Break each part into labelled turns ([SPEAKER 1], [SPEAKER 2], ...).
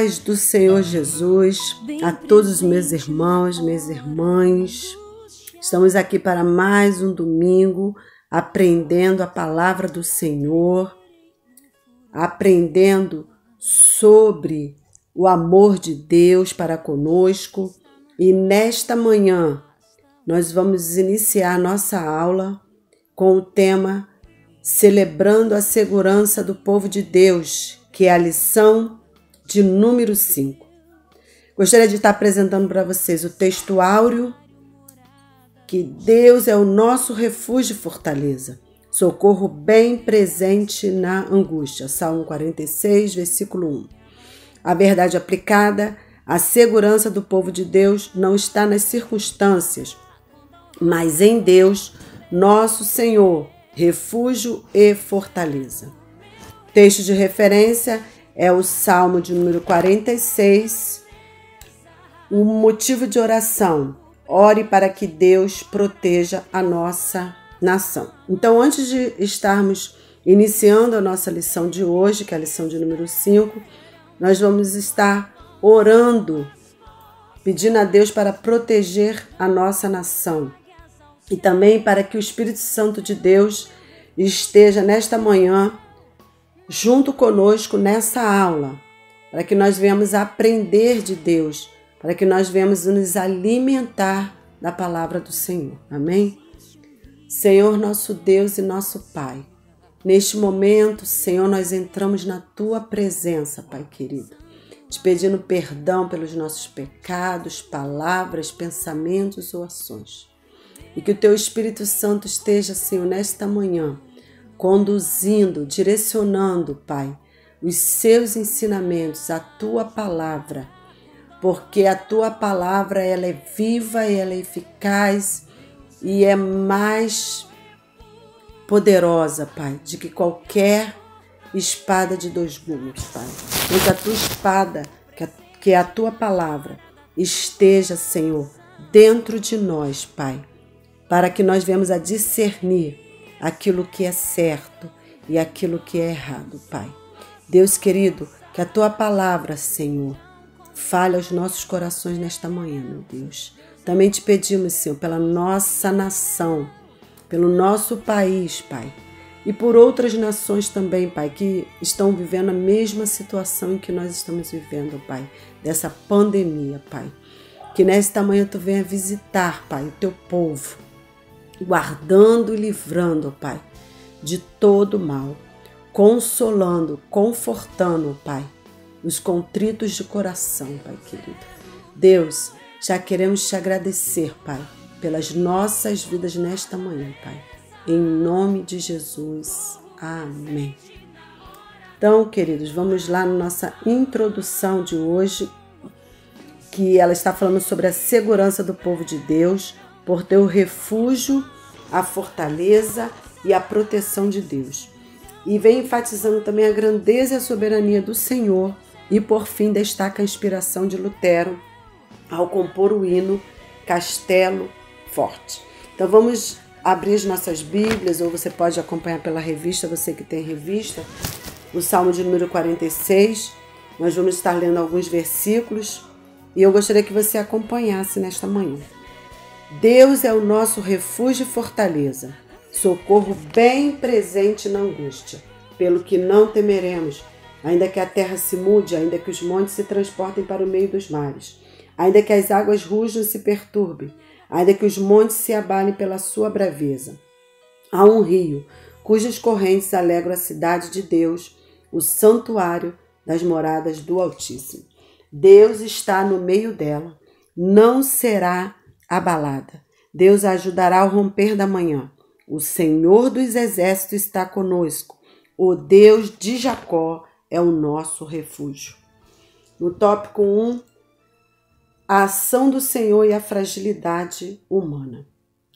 [SPEAKER 1] paz do Senhor Jesus a todos os meus irmãos, minhas irmãs. Estamos aqui para mais um domingo aprendendo a palavra do Senhor, aprendendo sobre o amor de Deus para conosco. E nesta manhã nós vamos iniciar nossa aula com o tema Celebrando a Segurança do Povo de Deus, que é a lição de número 5. Gostaria de estar apresentando para vocês o texto áureo, que Deus é o nosso refúgio e fortaleza, socorro bem presente na angústia. Salmo 46, versículo 1. A verdade aplicada, a segurança do povo de Deus não está nas circunstâncias, mas em Deus nosso Senhor, refúgio e fortaleza. Texto de referência é o Salmo de número 46. O motivo de oração: ore para que Deus proteja a nossa nação. Então, antes de estarmos iniciando a nossa lição de hoje, que é a lição de número 5, nós vamos estar orando, pedindo a Deus para proteger a nossa nação e também para que o Espírito Santo de Deus esteja nesta manhã junto conosco nessa aula, para que nós venhamos aprender de Deus, para que nós venhamos nos alimentar da palavra do Senhor. Amém? Senhor, nosso Deus e nosso Pai, neste momento, Senhor, nós entramos na tua presença, Pai querido, te pedindo perdão pelos nossos pecados, palavras, pensamentos ou ações e que o teu Espírito Santo esteja, Senhor, nesta manhã, conduzindo, direcionando, Pai, os seus ensinamentos, a tua palavra, porque a tua palavra ela é viva, ela é eficaz e é mais poderosa, Pai, de que qualquer espada de dois gumes, Pai. Mas a tua espada, que é a tua palavra, esteja, Senhor, dentro de nós, Pai para que nós venhamos a discernir aquilo que é certo e aquilo que é errado, Pai. Deus querido, que a tua palavra, Senhor, fale aos nossos corações nesta manhã, meu Deus. Também te pedimos, Senhor, pela nossa nação, pelo nosso país, Pai, e por outras nações também, Pai, que estão vivendo a mesma situação que nós estamos vivendo, Pai, dessa pandemia, Pai. Que nesta manhã tu venha visitar, Pai, o teu povo guardando e livrando, Pai, de todo mal, consolando, confortando, Pai, os contritos de coração, Pai querido. Deus, já queremos te agradecer, Pai, pelas nossas vidas nesta manhã, Pai. Em nome de Jesus. Amém. Então, queridos, vamos lá na nossa introdução de hoje, que ela está falando sobre a segurança do povo de Deus por ter o refúgio, a fortaleza e a proteção de Deus. E vem enfatizando também a grandeza e a soberania do Senhor, e por fim destaca a inspiração de Lutero ao compor o hino Castelo Forte. Então vamos abrir as nossas Bíblias, ou você pode acompanhar pela revista, você que tem revista, o Salmo de número 46. Nós vamos estar lendo alguns versículos e eu gostaria que você acompanhasse nesta manhã. Deus é o nosso refúgio e fortaleza, socorro bem presente na angústia, pelo que não temeremos, ainda que a terra se mude, ainda que os montes se transportem para o meio dos mares, ainda que as águas rujam e se perturbem, ainda que os montes se abalem pela sua braveza. Há um rio, cujas correntes alegram a cidade de Deus, o santuário das moradas do Altíssimo. Deus está no meio dela, não será abalada. Deus ajudará ao romper da manhã. O Senhor dos exércitos está conosco. O Deus de Jacó é o nosso refúgio. No tópico 1, a ação do Senhor e a fragilidade humana.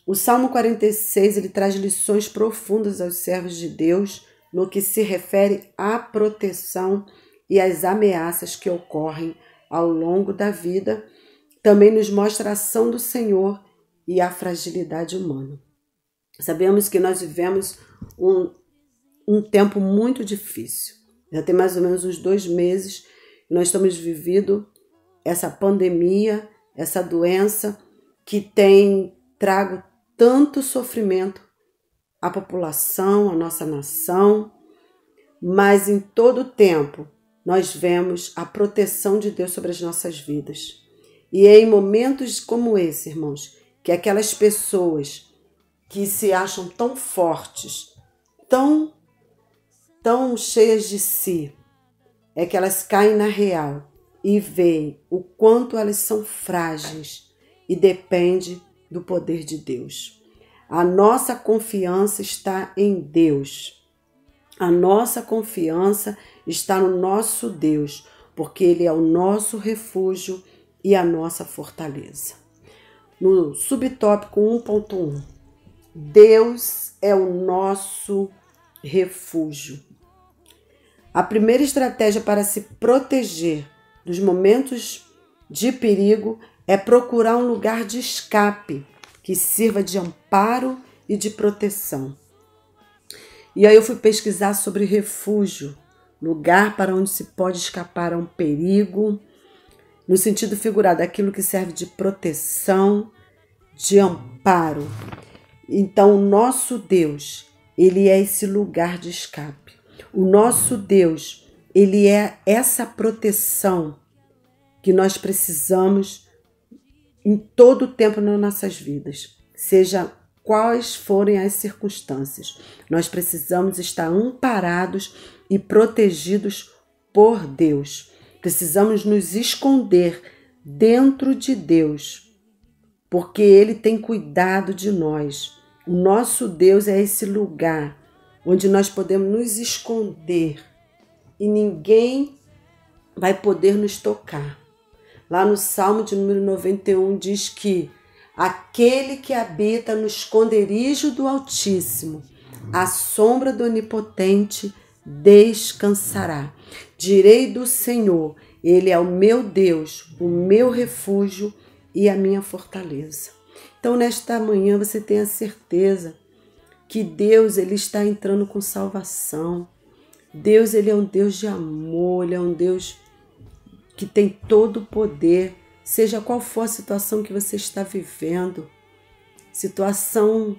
[SPEAKER 1] O Salmo 46 ele traz lições profundas aos servos de Deus no que se refere à proteção e às ameaças que ocorrem ao longo da vida também nos mostra a ação do Senhor e a fragilidade humana. Sabemos que nós vivemos um um tempo muito difícil. Já tem mais ou menos uns dois meses que nós estamos vivendo essa pandemia, essa doença que tem trago tanto sofrimento à população, à nossa nação, mas em todo o tempo nós vemos a proteção de Deus sobre as nossas vidas. E é em momentos como esse, irmãos, que aquelas pessoas que se acham tão fortes, tão tão cheias de si, é que elas caem na real e veem o quanto elas são frágeis e depende do poder de Deus. A nossa confiança está em Deus. A nossa confiança está no nosso Deus, porque Ele é o nosso refúgio e a nossa fortaleza. No subtópico 1.1, Deus é o nosso refúgio. A primeira estratégia para se proteger dos momentos de perigo é procurar um lugar de escape que sirva de amparo e de proteção. E aí eu fui pesquisar sobre refúgio, lugar para onde se pode escapar a um perigo, no sentido figurado, aquilo que serve de proteção, de amparo. Então, o nosso Deus, ele é esse lugar de escape. O nosso Deus, ele é essa proteção que nós precisamos em todo o tempo nas nossas vidas, seja quais forem as circunstâncias. Nós precisamos estar amparados e protegidos por Deus. Precisamos nos esconder dentro de Deus, porque Ele tem cuidado de nós. O nosso Deus é esse lugar onde nós podemos nos esconder e ninguém vai poder nos tocar. Lá no Salmo de número 91 diz que aquele que habita no esconderijo do Altíssimo, à sombra do Onipotente, descansará. Direi do Senhor, Ele é o meu Deus, o meu refúgio e a minha fortaleza. Então, nesta manhã, você tenha certeza que Deus ele está entrando com salvação. Deus ele é um Deus de amor, ele é um Deus que tem todo o poder, seja qual for a situação que você está vivendo, situação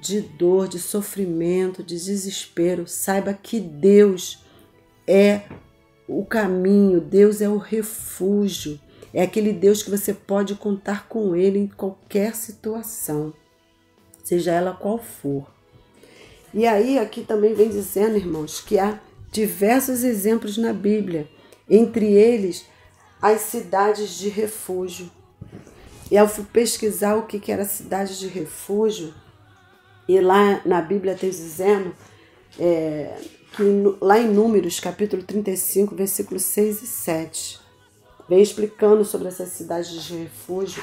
[SPEAKER 1] de dor, de sofrimento, de desespero, saiba que Deus é o caminho, Deus é o refúgio, é aquele Deus que você pode contar com Ele em qualquer situação, seja ela qual for. E aí, aqui também vem dizendo, irmãos, que há diversos exemplos na Bíblia, entre eles as cidades de refúgio. E eu fui pesquisar o que era cidade de refúgio, e lá na Bíblia tem dizendo é, que lá em Números, capítulo 35, versículos 6 e 7, vem explicando sobre essas cidades de refúgio,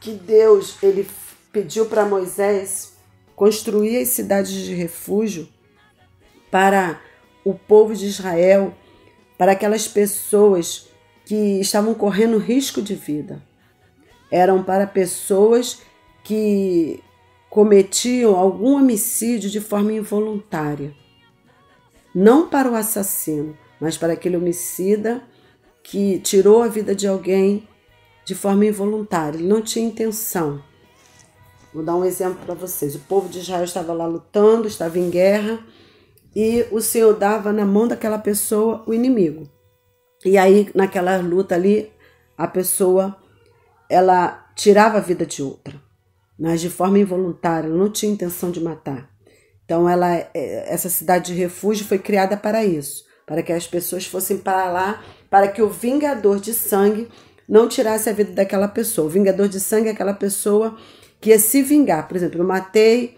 [SPEAKER 1] que Deus ele pediu para Moisés construir as cidades de refúgio para o povo de Israel, para aquelas pessoas que estavam correndo risco de vida. Eram para pessoas que cometiam algum homicídio de forma involuntária. Não para o assassino, mas para aquele homicida que tirou a vida de alguém de forma involuntária. Ele não tinha intenção. Vou dar um exemplo para vocês. O povo de Israel estava lá lutando, estava em guerra, e o Senhor dava na mão daquela pessoa o inimigo. E aí, naquela luta ali, a pessoa ela tirava a vida de outra, mas de forma involuntária, não tinha intenção de matar. Então, ela, é, essa cidade de refúgio foi criada para isso, para que as pessoas fossem para lá, para que o vingador de sangue não tirasse a vida daquela pessoa. O vingador de sangue é aquela pessoa que ia se vingar. Por exemplo, eu matei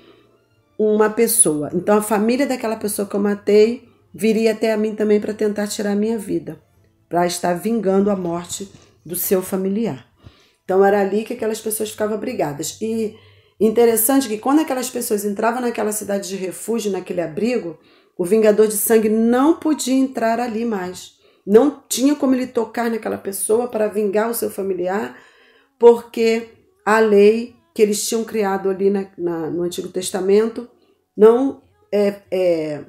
[SPEAKER 1] uma pessoa. Então a família daquela pessoa que eu matei viria até a mim também para tentar tirar a minha vida, para estar vingando a morte do seu familiar. Então era ali que aquelas pessoas ficavam brigadas. E interessante que quando aquelas pessoas entravam naquela cidade de refúgio, naquele abrigo, o vingador de sangue não podia entrar ali mais. Não tinha como ele tocar naquela pessoa para vingar o seu familiar, porque a lei que eles tinham criado ali na, na, no Antigo Testamento não é, é,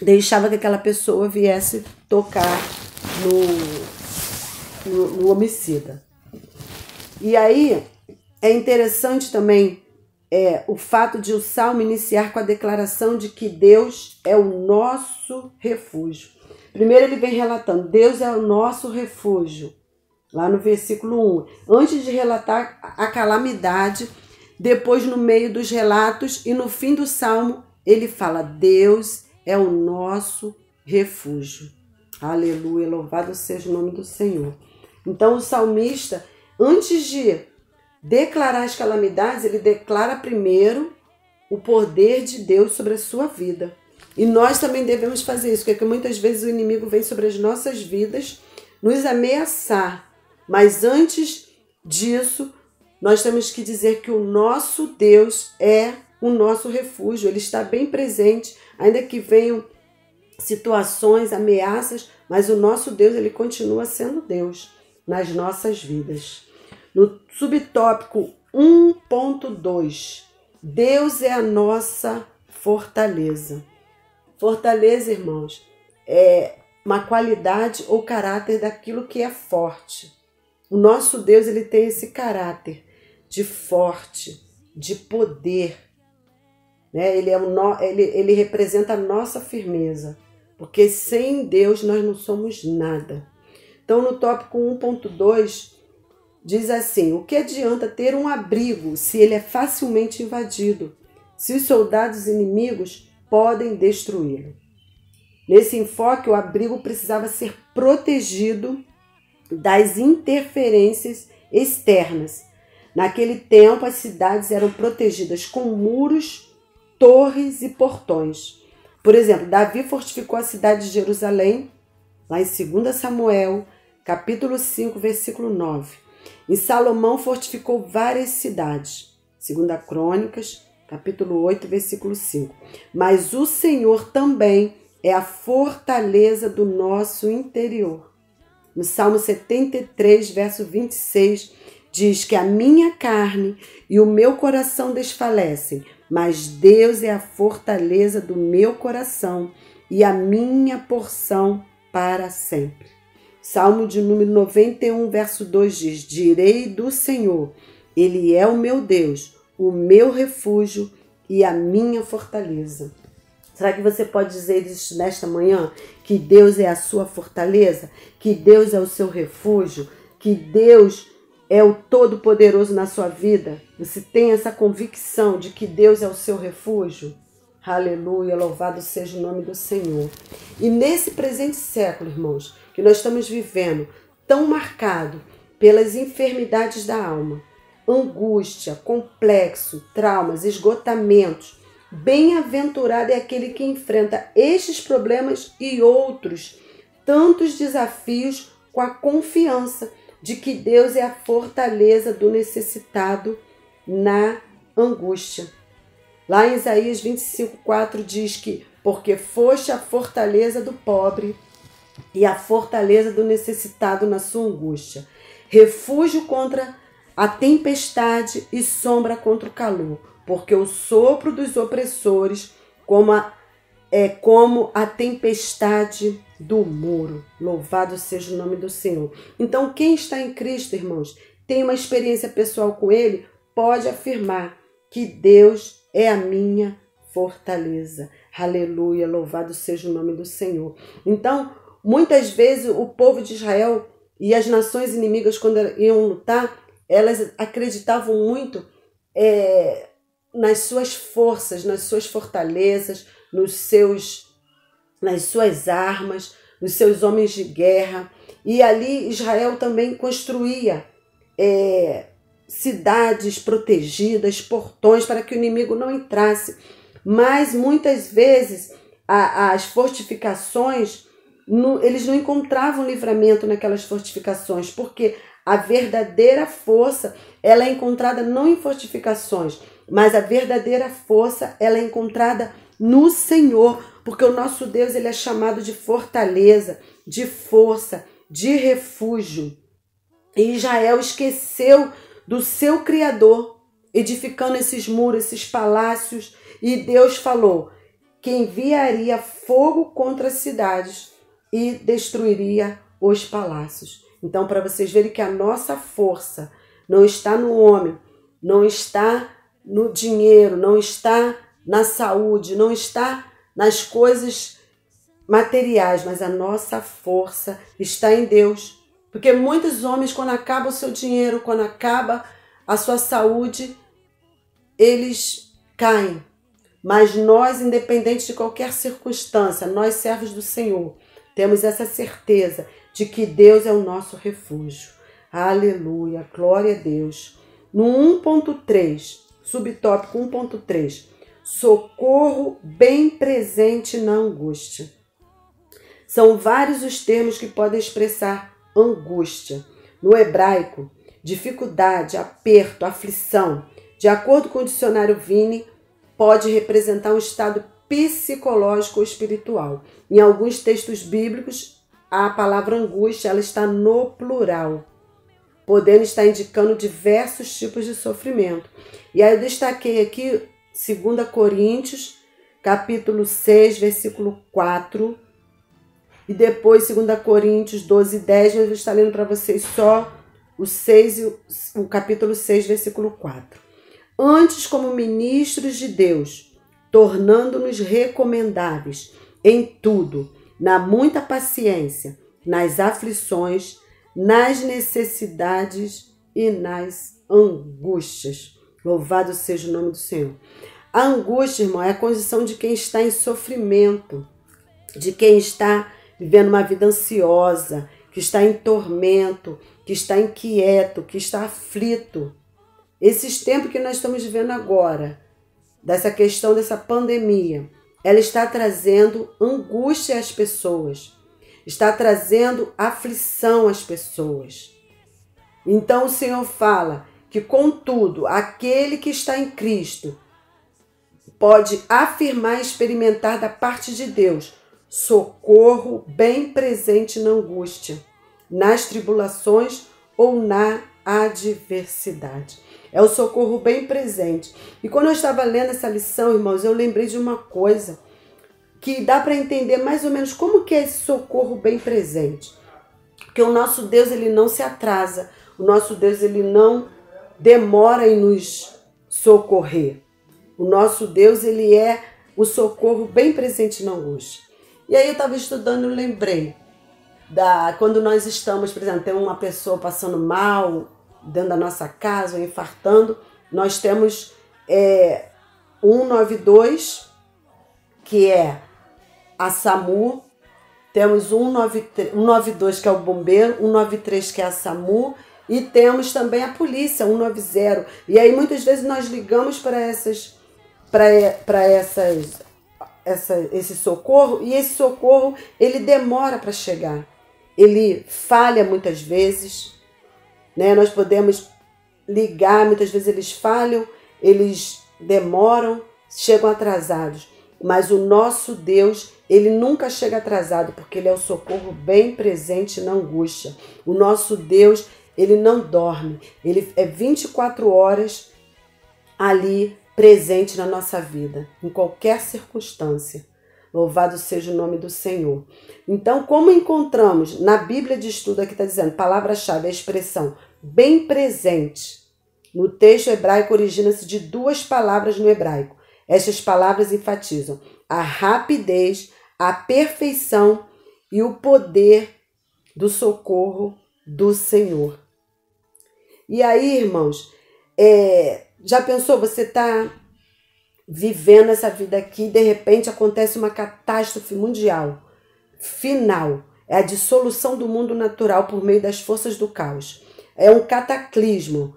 [SPEAKER 1] deixava que aquela pessoa viesse tocar no, no, no homicida. E aí é interessante também é, o fato de o salmo iniciar com a declaração de que Deus é o nosso refúgio. Primeiro ele vem relatando: Deus é o nosso refúgio, lá no versículo 1. Antes de relatar a calamidade, depois no meio dos relatos e no fim do salmo, ele fala: Deus é o nosso refúgio. Aleluia, louvado seja o nome do Senhor. Então o salmista, antes de declarar as calamidades, ele declara primeiro o poder de Deus sobre a sua vida. E nós também devemos fazer isso, porque muitas vezes o inimigo vem sobre as nossas vidas nos ameaçar. Mas antes disso, nós temos que dizer que o nosso Deus é o nosso refúgio, ele está bem presente, ainda que venham situações, ameaças, mas o nosso Deus, ele continua sendo Deus nas nossas vidas. No subtópico 1.2, Deus é a nossa fortaleza. Fortaleza, irmãos, é uma qualidade ou caráter daquilo que é forte. O nosso Deus, ele tem esse caráter de forte, de poder. Né? Ele, é o no, ele, ele representa a nossa firmeza, porque sem Deus nós não somos nada. Então, no tópico 1.2, diz assim: O que adianta ter um abrigo se ele é facilmente invadido, se os soldados inimigos podem destruí-lo? Nesse enfoque, o abrigo precisava ser protegido das interferências externas. Naquele tempo, as cidades eram protegidas com muros, torres e portões. Por exemplo, Davi fortificou a cidade de Jerusalém, lá em 2 Samuel, capítulo 5, versículo 9. E Salomão fortificou várias cidades. Segunda Crônicas, capítulo 8, versículo 5. Mas o Senhor também é a fortaleza do nosso interior. No Salmo 73, verso 26, diz que a minha carne e o meu coração desfalecem, mas Deus é a fortaleza do meu coração e a minha porção para sempre. Salmo de número 91, verso 2 diz: Direi do Senhor, Ele é o meu Deus, o meu refúgio e a minha fortaleza. Será que você pode dizer isso nesta manhã? Que Deus é a sua fortaleza? Que Deus é o seu refúgio? Que Deus é o Todo-Poderoso na sua vida? Você tem essa convicção de que Deus é o seu refúgio? Aleluia, louvado seja o nome do Senhor. E nesse presente século, irmãos, que nós estamos vivendo, tão marcado pelas enfermidades da alma, angústia, complexo, traumas, esgotamentos, bem-aventurado é aquele que enfrenta estes problemas e outros tantos desafios com a confiança de que Deus é a fortaleza do necessitado na angústia. Lá em Isaías 25:4 diz que porque foste a fortaleza do pobre e a fortaleza do necessitado na sua angústia, refúgio contra a tempestade e sombra contra o calor, porque o sopro dos opressores como a, é como a tempestade do muro. Louvado seja o nome do Senhor. Então, quem está em Cristo, irmãos, tem uma experiência pessoal com Ele, pode afirmar que Deus é a minha fortaleza. Aleluia, louvado seja o nome do Senhor. Então, Muitas vezes o povo de Israel e as nações inimigas, quando iam lutar, elas acreditavam muito é, nas suas forças, nas suas fortalezas, nos seus, nas suas armas, nos seus homens de guerra. E ali Israel também construía é, cidades protegidas, portões para que o inimigo não entrasse. Mas muitas vezes a, as fortificações no, eles não encontravam livramento naquelas fortificações, porque a verdadeira força ela é encontrada não em fortificações, mas a verdadeira força ela é encontrada no Senhor, porque o nosso Deus ele é chamado de fortaleza, de força, de refúgio. E Israel esqueceu do seu Criador, edificando esses muros, esses palácios, e Deus falou: que enviaria fogo contra as cidades e destruiria os palácios. Então, para vocês verem que a nossa força não está no homem, não está no dinheiro, não está na saúde, não está nas coisas materiais, mas a nossa força está em Deus. Porque muitos homens, quando acaba o seu dinheiro, quando acaba a sua saúde, eles caem. Mas nós, independente de qualquer circunstância, nós servos do Senhor, temos essa certeza de que Deus é o nosso refúgio. Aleluia, glória a Deus. No 1.3, subtópico 1.3, socorro bem presente na angústia. São vários os termos que podem expressar angústia. No hebraico, dificuldade, aperto, aflição. De acordo com o dicionário Vini, pode representar um estado psicológico ou espiritual. Em alguns textos bíblicos, a palavra angústia ela está no plural, podendo estar indicando diversos tipos de sofrimento. E aí eu destaquei aqui 2 Coríntios, capítulo 6, versículo 4, e depois 2 Coríntios 12, 10, mas eu estar lendo para vocês só o, 6 e o, o capítulo 6, versículo 4. Antes, como ministros de Deus, tornando-nos recomendáveis em tudo, na muita paciência, nas aflições, nas necessidades e nas angústias. Louvado seja o nome do Senhor. A angústia, irmão, é a condição de quem está em sofrimento, de quem está vivendo uma vida ansiosa, que está em tormento, que está inquieto, que está aflito. Esses tempos que nós estamos vivendo agora, dessa questão dessa pandemia, ela está trazendo angústia às pessoas, está trazendo aflição às pessoas. Então o Senhor fala que, contudo, aquele que está em Cristo pode afirmar e experimentar da parte de Deus socorro bem presente na angústia, nas tribulações ou na adversidade. É o socorro bem presente. E quando eu estava lendo essa lição, irmãos, eu lembrei de uma coisa que dá para entender mais ou menos como que é esse socorro bem presente. Porque o nosso Deus, ele não se atrasa. O nosso Deus, ele não demora em nos socorrer. O nosso Deus, ele é o socorro bem presente na angústia. E aí eu estava estudando e lembrei da quando nós estamos, por exemplo, tem uma pessoa passando mal dentro da nossa casa ou infartando, nós temos é, 192, que é a SAMU, temos 193, 192 que é o bombeiro, 193 que é a SAMU e temos também a polícia 190. E aí muitas vezes nós ligamos para essas para essas essa, esse socorro e esse socorro ele demora para chegar. Ele falha muitas vezes, né? Nós podemos ligar, muitas vezes eles falham, eles demoram, chegam atrasados. Mas o nosso Deus, ele nunca chega atrasado, porque ele é o socorro bem presente na angústia. O nosso Deus, ele não dorme. Ele é 24 horas ali presente na nossa vida, em qualquer circunstância. Louvado seja o nome do Senhor. Então, como encontramos na Bíblia de estudo, aqui está dizendo, palavra-chave, a expressão bem presente. No texto hebraico origina-se de duas palavras no hebraico. Estas palavras enfatizam a rapidez, a perfeição e o poder do socorro do Senhor. E aí, irmãos, é, já pensou, você está vivendo essa vida aqui e de repente acontece uma catástrofe mundial, final. É a dissolução do mundo natural por meio das forças do caos. É um cataclismo,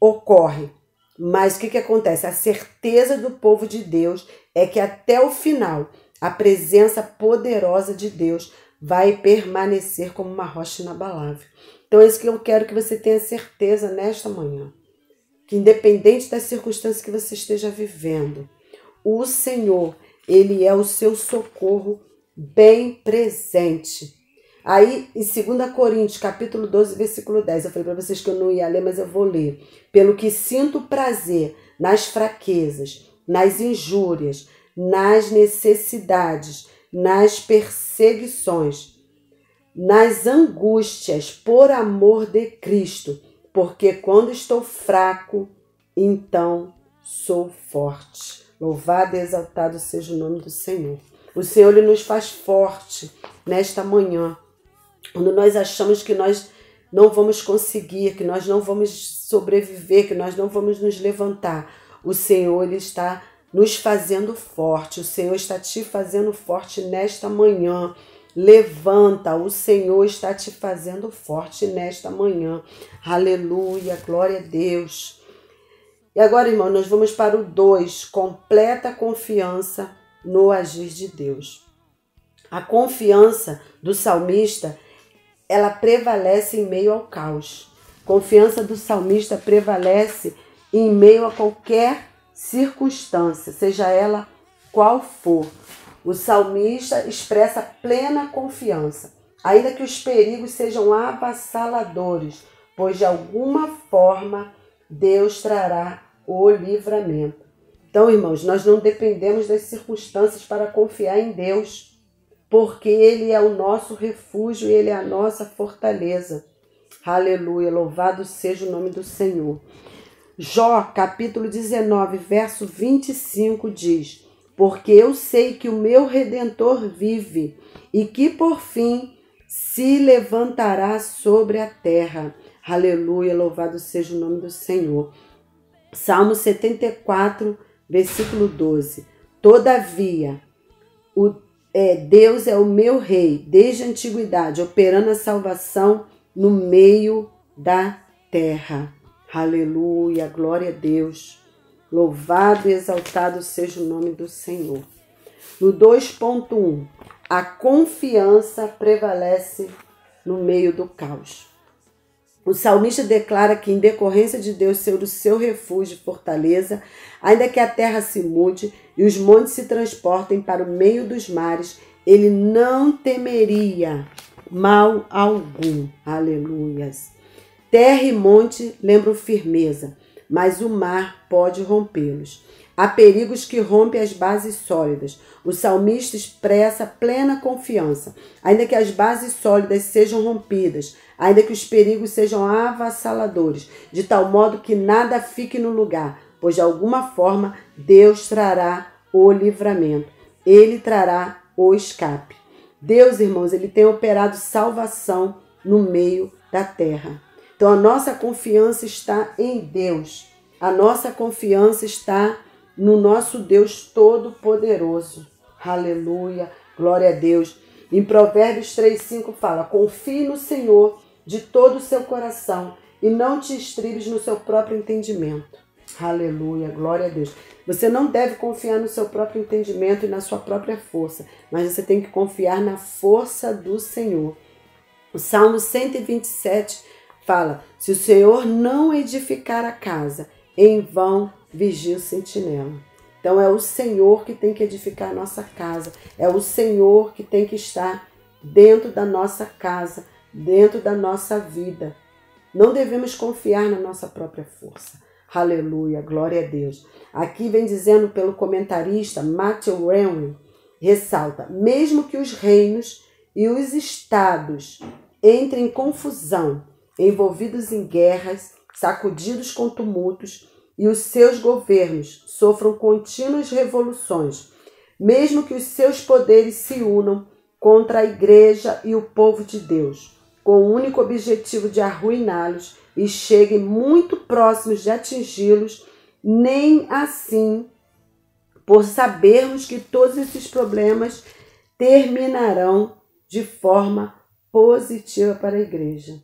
[SPEAKER 1] ocorre. Mas o que, que acontece? A certeza do povo de Deus é que até o final a presença poderosa de Deus vai permanecer como uma rocha inabalável. Então é isso que eu quero que você tenha certeza nesta manhã que independente das circunstâncias que você esteja vivendo, o Senhor, ele é o seu socorro bem presente. Aí, em 2 Coríntios, capítulo 12, versículo 10, eu falei para vocês que eu não ia ler, mas eu vou ler. Pelo que sinto prazer nas fraquezas, nas injúrias, nas necessidades, nas perseguições, nas angústias, por amor de Cristo, porque quando estou fraco, então sou forte. Louvado e exaltado seja o nome do Senhor. O Senhor ele nos faz forte nesta manhã, quando nós achamos que nós não vamos conseguir, que nós não vamos sobreviver, que nós não vamos nos levantar. O Senhor ele está nos fazendo forte. O Senhor está te fazendo forte nesta manhã. Levanta, o Senhor está te fazendo forte nesta manhã. Aleluia, glória a Deus. E agora, irmão, nós vamos para o 2, completa confiança no agir de Deus. A confiança do salmista, ela prevalece em meio ao caos. Confiança do salmista prevalece em meio a qualquer circunstância, seja ela qual for. O salmista expressa plena confiança, ainda que os perigos sejam avassaladores, pois de alguma forma Deus trará o livramento. Então, irmãos, nós não dependemos das circunstâncias para confiar em Deus, porque Ele é o nosso refúgio e Ele é a nossa fortaleza. Aleluia, louvado seja o nome do Senhor. Jó, capítulo 19, verso 25 diz: Porque eu sei que o meu redentor vive e que por fim se levantará sobre a terra. Aleluia, louvado seja o nome do Senhor. Salmo 74, versículo 12. Todavia, o, é, Deus é o meu rei desde a antiguidade, operando a salvação no meio da terra. Aleluia, glória a Deus. Louvado e exaltado seja o nome do Senhor. No 2.1, a confiança prevalece no meio do caos. O salmista declara que, em decorrência de Deus ser o seu refúgio e fortaleza, ainda que a terra se mude e os montes se transportem para o meio dos mares, ele não temeria mal algum. Aleluias. Terra e monte lembram firmeza, mas o mar pode rompê-los. Há perigos que rompem as bases sólidas. O salmista expressa plena confiança, ainda que as bases sólidas sejam rompidas, ainda que os perigos sejam avassaladores, de tal modo que nada fique no lugar, pois de alguma forma Deus trará o livramento, ele trará o escape. Deus, irmãos, ele tem operado salvação no meio da terra. Então a nossa confiança está em Deus. A nossa confiança está no nosso Deus Todo-Poderoso. Aleluia, glória a Deus. Em Provérbios 3,5 fala: Confie no Senhor de todo o seu coração e não te estribes no seu próprio entendimento. Aleluia, glória a Deus. Você não deve confiar no seu próprio entendimento e na sua própria força, mas você tem que confiar na força do Senhor. O Salmo 127 fala: se o Senhor não edificar a casa, em vão vigia o sentinela. Então é o Senhor que tem que edificar a nossa casa, é o Senhor que tem que estar dentro da nossa casa, dentro da nossa vida. Não devemos confiar na nossa própria força. Aleluia, glória a Deus. Aqui vem dizendo pelo comentarista Matthew Renwin, ressalta: mesmo que os reinos e os estados entrem em confusão envolvidos em guerras, sacudidos com tumultos, e os seus governos sofram contínuas revoluções, mesmo que os seus poderes se unam contra a igreja e o povo de Deus, com o único objetivo de arruiná-los e cheguem muito próximos de atingi-los, nem assim, por sabermos que todos esses problemas terminarão de forma positiva para a igreja.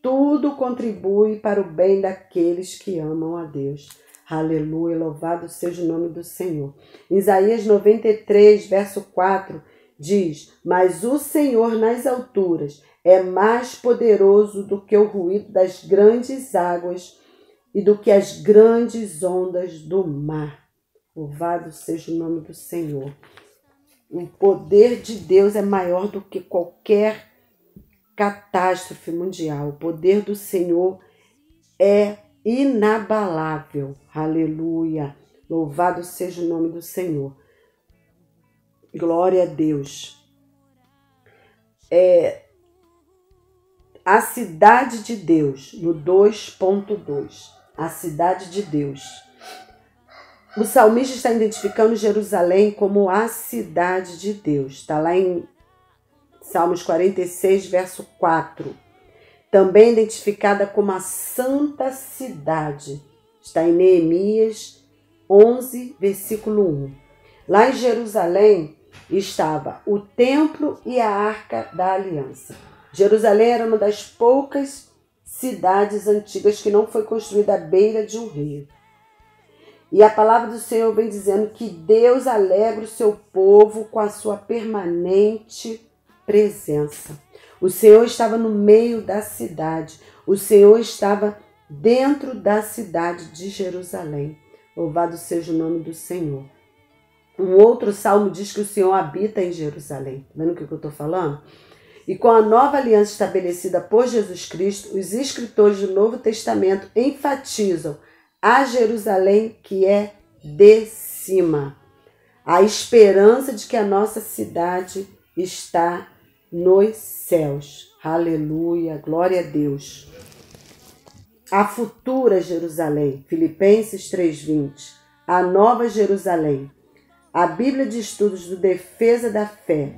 [SPEAKER 1] Tudo contribui para o bem daqueles que amam a Deus. Aleluia, louvado seja o nome do Senhor. Isaías 93, verso 4 diz: Mas o Senhor nas alturas é mais poderoso do que o ruído das grandes águas e do que as grandes ondas do mar. Louvado seja o nome do Senhor. O poder de Deus é maior do que qualquer catástrofe mundial. O poder do Senhor é inabalável. Aleluia. Louvado seja o nome do Senhor. Glória a Deus. É, a cidade de Deus, no 2.2. A cidade de Deus. O salmista está identificando Jerusalém como a cidade de Deus. Está lá em Salmos 46, verso 4. Também identificada como a santa cidade. Está em Neemias 11, versículo 1. Lá em Jerusalém estava o templo e a arca da aliança. Jerusalém era uma das poucas cidades antigas que não foi construída à beira de um rio. E a palavra do Senhor vem dizendo que Deus alegra o seu povo com a sua permanente presença. O Senhor estava no meio da cidade, o Senhor estava dentro da cidade de Jerusalém. Louvado seja o nome do Senhor. Um outro salmo diz que o Senhor habita em Jerusalém. Tá vendo o que eu estou falando? E com a nova aliança estabelecida por Jesus Cristo, os escritores do Novo Testamento enfatizam a Jerusalém que é de cima. A esperança de que a nossa cidade está nos céus. Aleluia, glória a Deus a futura Jerusalém, Filipenses 3:20, a nova Jerusalém. A Bíblia de Estudos do Defesa da Fé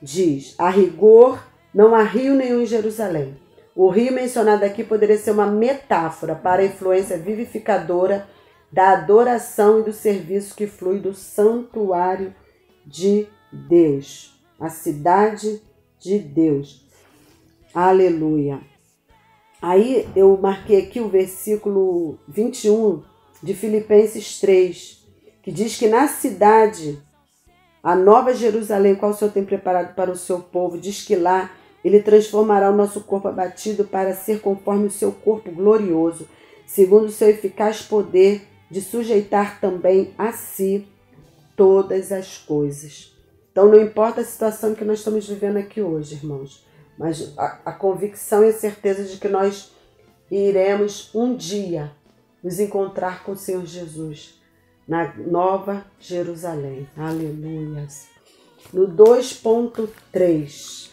[SPEAKER 1] diz: a rigor não há rio nenhum em Jerusalém. O rio mencionado aqui poderia ser uma metáfora para a influência vivificadora da adoração e do serviço que flui do santuário de Deus, a cidade de Deus. Aleluia. Aí eu marquei aqui o versículo 21 de Filipenses 3, que diz que na cidade, a nova Jerusalém, qual o Senhor tem preparado para o seu povo, diz que lá ele transformará o nosso corpo abatido para ser conforme o seu corpo glorioso, segundo o seu eficaz poder de sujeitar também a si todas as coisas. Então, não importa a situação que nós estamos vivendo aqui hoje, irmãos, mas a, a convicção e a certeza de que nós iremos um dia nos encontrar com o Senhor Jesus na Nova Jerusalém. Aleluia. No 2.3,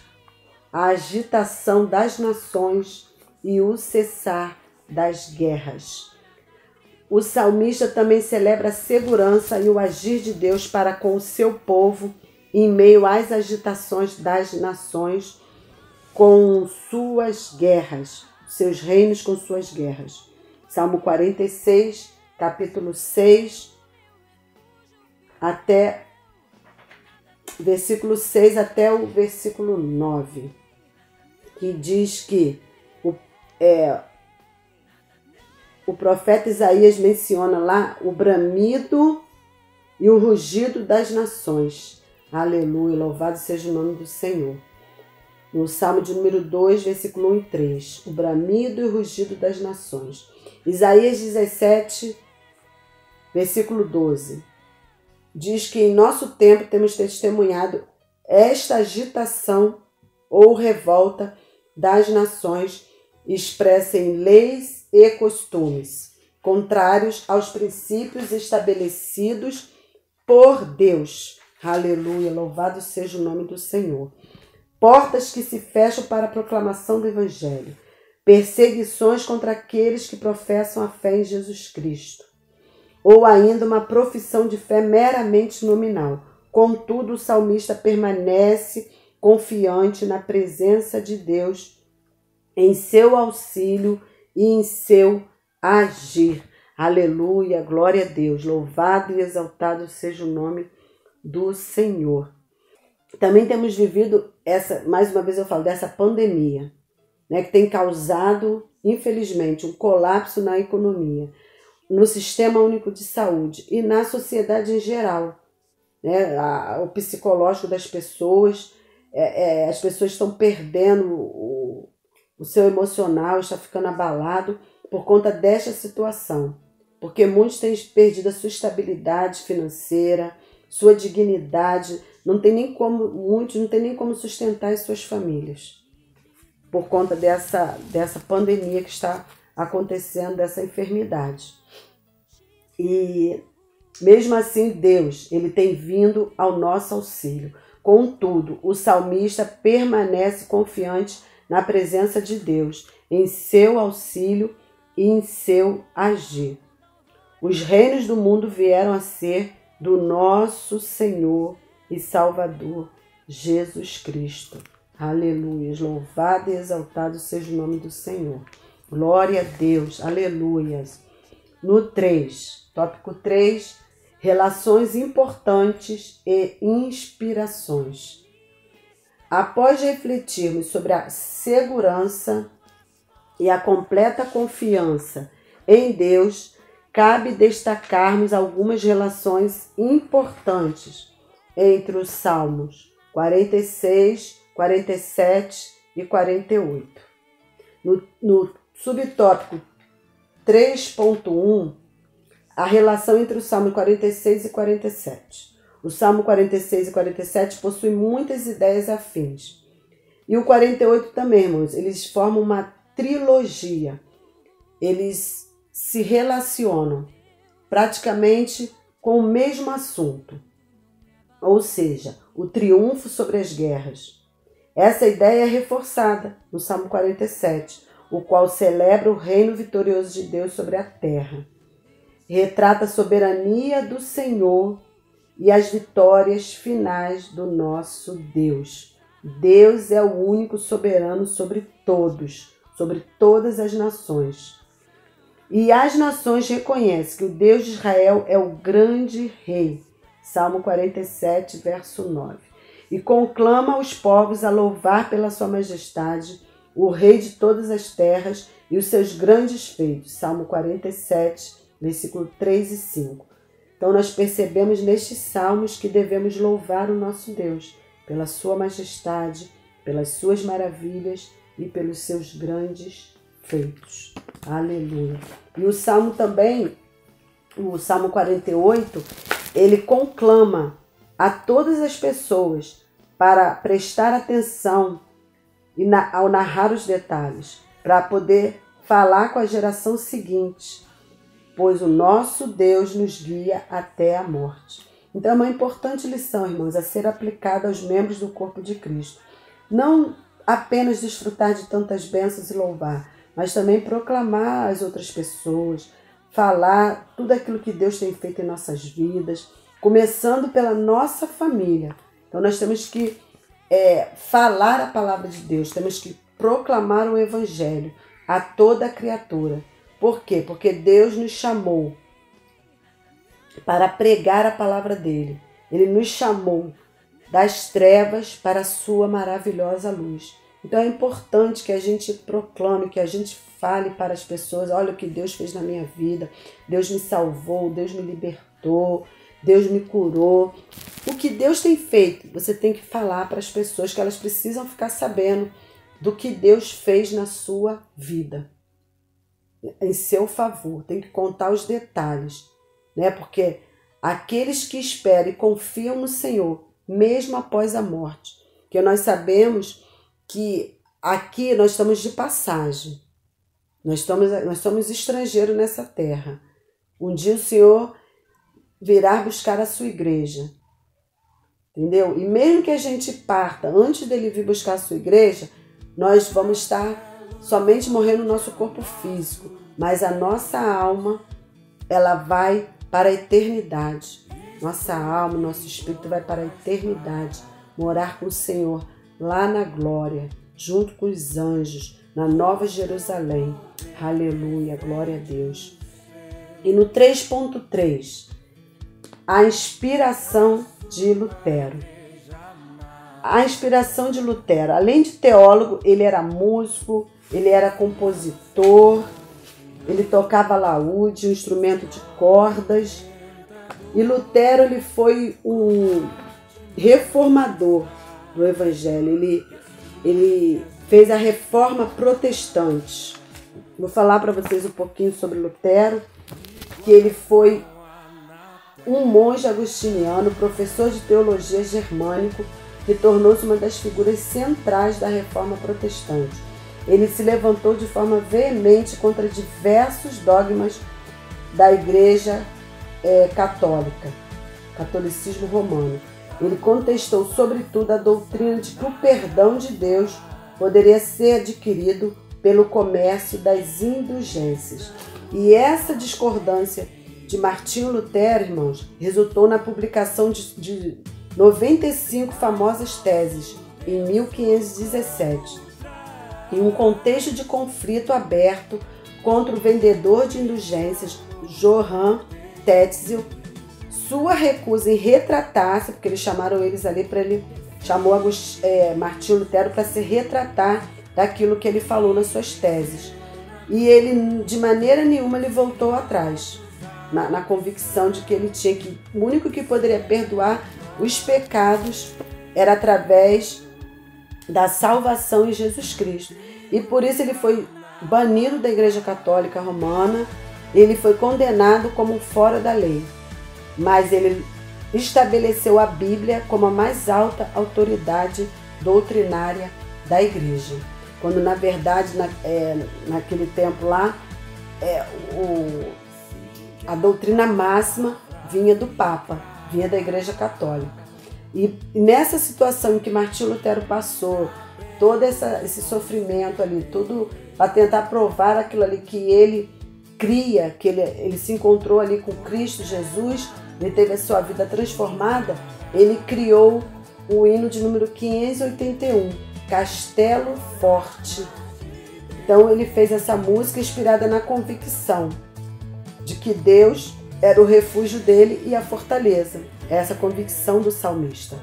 [SPEAKER 1] a agitação das nações e o cessar das guerras. O salmista também celebra a segurança e o agir de Deus para com o seu povo em meio às agitações das nações com suas guerras, seus reinos com suas guerras. Salmo 46, capítulo 6, até versículo 6 até o versículo 9, que diz que o, é, o profeta Isaías menciona lá o bramido e o rugido das nações. Aleluia, louvado seja o nome do Senhor no Salmo de número 2, versículo 1 e 3, o bramido e o rugido das nações. Isaías 17, versículo 12, diz que em nosso tempo temos testemunhado esta agitação ou revolta das nações expressa em leis e costumes, contrários aos princípios estabelecidos por Deus. Aleluia, louvado seja o nome do Senhor portas que se fecham para a proclamação do Evangelho, perseguições contra aqueles que professam a fé em Jesus Cristo, ou ainda uma profissão de fé meramente nominal. Contudo, o salmista permanece confiante na presença de Deus, em seu auxílio e em seu agir. Aleluia, glória a Deus. Louvado e exaltado seja o nome do Senhor. Também temos vivido essa, mais uma vez eu falo, dessa pandemia, né, que tem causado, infelizmente, um colapso na economia, no sistema único de saúde e na sociedade em geral. Né, a, o psicológico das pessoas, é, é, as pessoas estão perdendo o, o seu emocional, está ficando abalado por conta desta situação. Porque muitos têm perdido a sua estabilidade financeira, sua dignidade, não tem nem como, muitos não tem nem como sustentar as suas famílias por conta dessa, dessa pandemia que está acontecendo, dessa enfermidade. E Mesmo assim, Deus, ele tem vindo ao nosso auxílio. Contudo, o salmista permanece confiante na presença de Deus, em seu auxílio e em seu agir. Os reinos do mundo vieram a ser do nosso Senhor e Salvador Jesus Cristo. Aleluia. Louvado e exaltado seja o nome do Senhor. Glória a Deus. Aleluias. No 3, tópico 3, relações importantes e inspirações. Após refletirmos sobre a segurança e a completa confiança em Deus, cabe destacarmos algumas relações importantes entre os Salmos 46, 47 e 48. No, no subtópico 3.1, a relação entre o Salmo 46 e 47. O Salmo 46 e 47 possuem muitas ideias afins. E o 48 também, irmãos, eles formam uma trilogia. Eles se relacionam praticamente com o mesmo assunto, ou seja, o triunfo sobre as guerras. Essa ideia é reforçada no Salmo 47, o qual celebra o reino vitorioso de Deus sobre a terra. Retrata a soberania do Senhor e as vitórias finais do nosso Deus. Deus é o único soberano sobre todos, sobre todas as nações. E as nações reconhecem que o Deus de Israel é o grande rei. Salmo 47, verso 9. E conclama os povos a louvar pela sua majestade o rei de todas as terras e os seus grandes feitos. Salmo 47, versículo 3 e 5. Então nós percebemos nestes salmos que devemos louvar o nosso Deus pela sua majestade, pelas suas maravilhas e pelos seus grandes feitos. Aleluia. E o salmo também, o salmo 48, ele conclama a todas as pessoas para prestar atenção e ao narrar os detalhes, para poder falar com a geração seguinte, pois o nosso Deus nos guia até a morte. Então é uma importante lição, irmãos, a ser aplicada aos membros do corpo de Cristo. Não apenas desfrutar de tantas bênçãos e louvar, mas também proclamar às outras pessoas, falar tudo aquilo que Deus tem feito em nossas vidas, começando pela nossa família. Então nós temos que é, falar a palavra de Deus, temos que proclamar o Evangelho a toda criatura. Por quê? Porque Deus nos chamou para pregar a palavra dele. Ele nos chamou das trevas para a sua maravilhosa luz. Então é importante que a gente proclame, que a gente fale para as pessoas: olha o que Deus fez na minha vida, Deus me salvou, Deus me libertou, Deus me curou. O que Deus tem feito, você tem que falar para as pessoas que elas precisam ficar sabendo do que Deus fez na sua vida, em seu favor. Tem que contar os detalhes, né? Porque aqueles que esperam e confiam no Senhor, mesmo após a morte, que nós sabemos que aqui nós estamos de passagem. Nós estamos, nós somos estrangeiros nessa terra. Um dia o Senhor virá buscar a sua igreja. Entendeu? E mesmo que a gente parta antes dele vir buscar a sua igreja, nós vamos estar somente morrendo no nosso corpo físico, mas a nossa alma, ela vai para a eternidade. Nossa alma, nosso espírito vai para a eternidade, morar com o Senhor lá na glória, junto com os anjos, na Nova Jerusalém. Aleluia, glória a Deus. E no 3.3, a inspiração de Lutero. A inspiração de Lutero, além de teólogo, ele era músico, ele era compositor, ele tocava laúde, um instrumento de cordas. E Lutero ele foi um reformador do Evangelho. Ele, ele fez a reforma protestante. Vou falar para vocês um pouquinho sobre Lutero, que ele foi um monge agostiniano, professor de teologia germânico, que tornou-se uma das figuras centrais da reforma protestante. Ele se levantou de forma veemente contra diversos dogmas da Igreja é, católica, catolicismo romano. Ele contestou, sobretudo, a doutrina de que o perdão de Deus poderia ser adquirido pelo comércio das indulgências. E essa discordância de Martinho Lutero, irmãos, resultou na publicação de, de 95 famosas teses em 1517, em um contexto de conflito aberto contra o vendedor de indulgências Johann Tetzel, sua recusa em retratar-se, porque eles chamaram eles ali para ele, chamou é, Martinho Lutero para se retratar daquilo que ele falou nas suas teses. E ele, de maneira nenhuma, ele voltou atrás, na, na convicção de que ele tinha que, o único que poderia perdoar os pecados era através da salvação em Jesus Cristo. E por isso ele foi banido da Igreja Católica Romana, ele foi condenado como fora da lei. Mas ele estabeleceu a Bíblia como a mais alta autoridade doutrinária da Igreja. Quando na verdade, na, é, naquele tempo lá, é, o, a doutrina máxima vinha do Papa, vinha da Igreja Católica. E nessa situação em que Martinho Lutero passou, todo essa, esse sofrimento ali, tudo para tentar provar aquilo ali que ele cria, que ele, ele se encontrou ali com Cristo Jesus, ele teve a sua vida transformada, ele criou o hino de número 581, Castelo Forte. Então ele fez essa música inspirada na convicção de que Deus era o refúgio dele e a fortaleza. Essa convicção do salmista.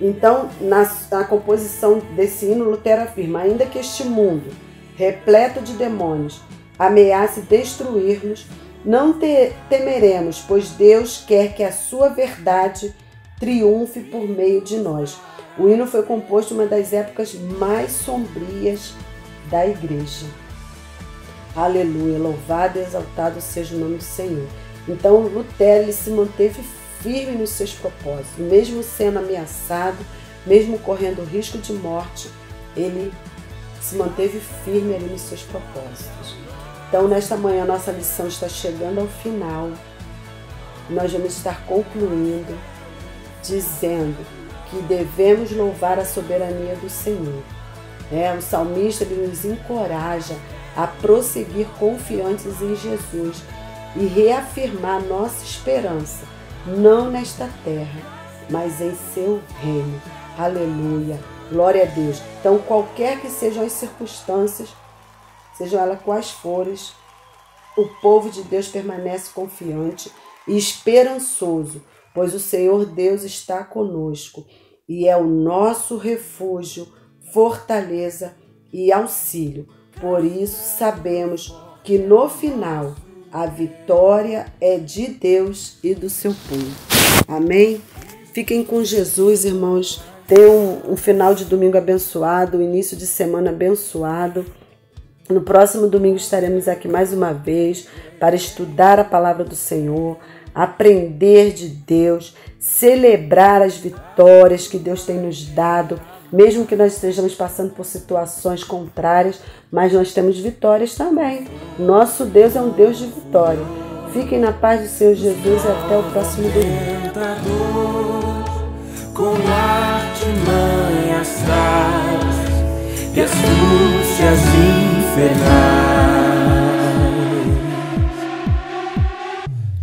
[SPEAKER 1] Então, na, na composição desse hino, Lutero afirma: ainda que este mundo, repleto de demônios, ameace destruir-nos, não te, temeremos, pois Deus quer que a sua verdade triunfe por meio de nós. O hino foi composto uma das épocas mais sombrias da igreja. Aleluia, louvado e exaltado seja o nome do Senhor. Então Lutero se manteve firme nos seus propósitos, mesmo sendo ameaçado, mesmo correndo risco de morte, ele se manteve firme ali nos seus propósitos. Então, nesta manhã, nossa lição está chegando ao final. Nós vamos estar concluindo dizendo que devemos louvar a soberania do Senhor. É, o salmista nos encoraja a prosseguir confiantes em Jesus e reafirmar nossa esperança, não nesta terra, mas em seu reino. Aleluia. Glória a Deus. Então, qualquer que sejam as circunstâncias, sejam elas quais forem, o povo de Deus permanece confiante e esperançoso, pois o Senhor Deus está conosco e é o nosso refúgio, fortaleza e auxílio. Por isso sabemos que no final a vitória é de Deus e do seu povo. Amém? Fiquem com Jesus, irmãos. Tenham um, um final de domingo abençoado, um início de semana abençoado. No próximo domingo estaremos aqui mais uma vez para estudar a palavra do Senhor, aprender de Deus, celebrar as vitórias que Deus tem nos dado mesmo que nós estejamos passando por situações contrárias, mas nós temos vitórias também. Nosso Deus é um Deus de vitória. Fiquem na paz do Senhor Jesus e até o próximo domingo.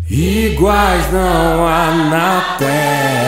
[SPEAKER 1] Iguais não há na terra.